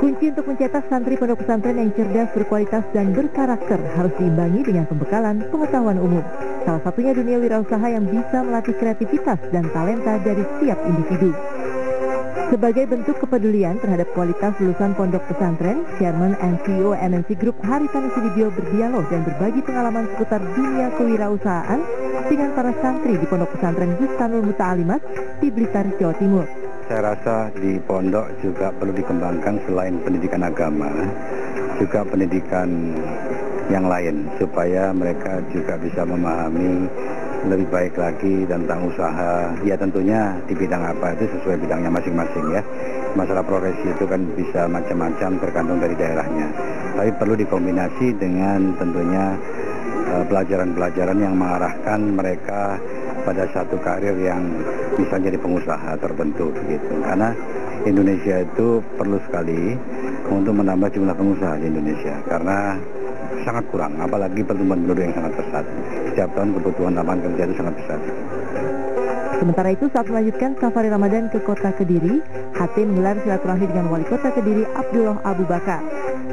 untuk mencetak santri pondok pesantren yang cerdas, berkualitas, dan berkarakter harus diimbangi dengan pembekalan pengetahuan umum. Salah satunya dunia wirausaha yang bisa melatih kreativitas dan talenta dari setiap individu. Sebagai bentuk kepedulian terhadap kualitas lulusan pondok pesantren, Chairman and CEO MNC Group Haritanu Sudibyo berdialog dan berbagi pengalaman seputar dunia kewirausahaan dengan para santri di pondok pesantren Bustanul Muta'alimat di Blitar, Jawa Timur. Saya rasa di pondok juga perlu dikembangkan selain pendidikan agama, juga pendidikan yang lain supaya mereka juga bisa memahami lebih baik lagi tentang usaha. Ya tentunya di bidang apa itu sesuai bidangnya masing-masing ya. Masalah profesi itu kan bisa macam-macam tergantung dari daerahnya. Tapi perlu dikombinasi dengan tentunya eh, pelajaran-pelajaran yang mengarahkan mereka pada satu karir yang bisa jadi pengusaha tertentu gitu. Karena Indonesia itu perlu sekali untuk menambah jumlah pengusaha di Indonesia karena sangat kurang, apalagi pertumbuhan penduduk yang sangat pesat. Setiap tahun kebutuhan lapangan kerja itu sangat besar. Sementara itu saat melanjutkan safari Ramadan ke kota Kediri, Hatim menggelar silaturahmi dengan wali kota Kediri Abdullah Abu Bakar.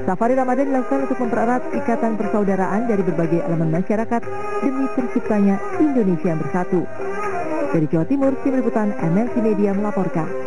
Safari Ramadan dilakukan untuk mempererat ikatan persaudaraan dari berbagai elemen masyarakat demi terciptanya Indonesia yang bersatu. Dari Jawa Timur, tim liputan MNC Media melaporkan.